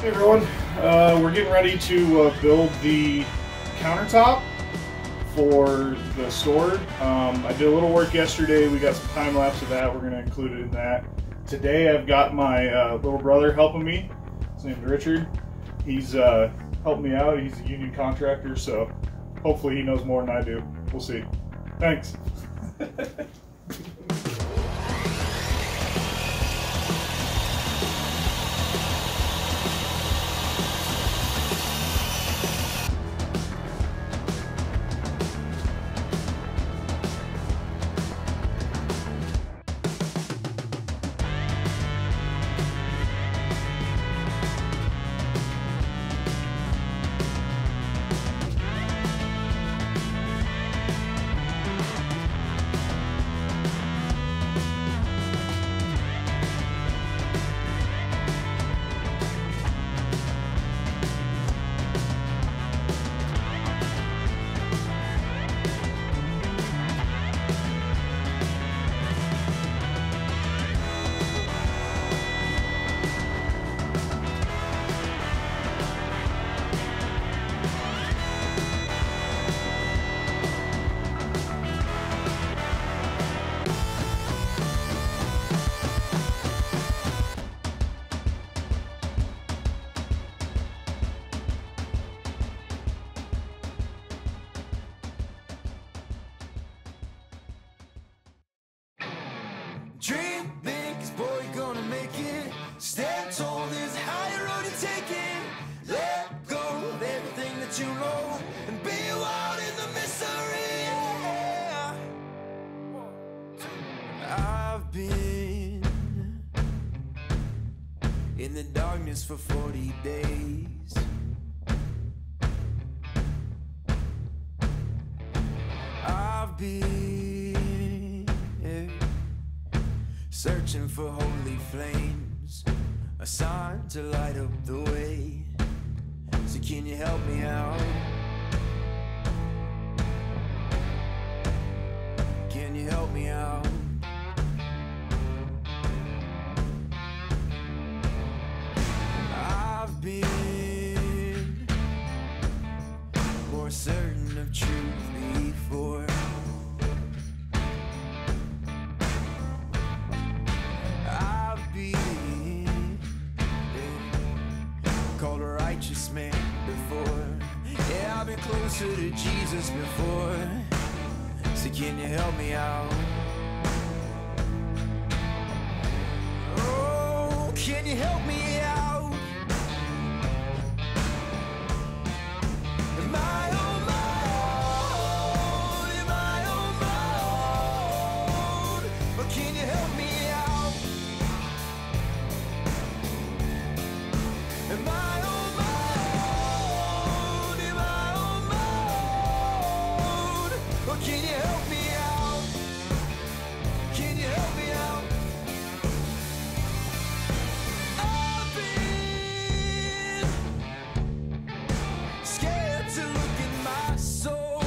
Hey everyone, uh, we're getting ready to uh, build the countertop for the store. Um, I did a little work yesterday. We got some time lapse of that. We're going to include it in that. Today I've got my uh, little brother helping me. His name's Richard. He's uh, helping me out. He's a union contractor, so hopefully he knows more than I do. We'll see. Thanks. you know and be wild in the. Yeah. I've been in the darkness for 40 days. I've been searching for holy flames, a sign to light up the way. Can you help me out? Can you help me out? I've been more certain of truth closer to Jesus before. So can you help me out? Oh, can you help me to look in my soul.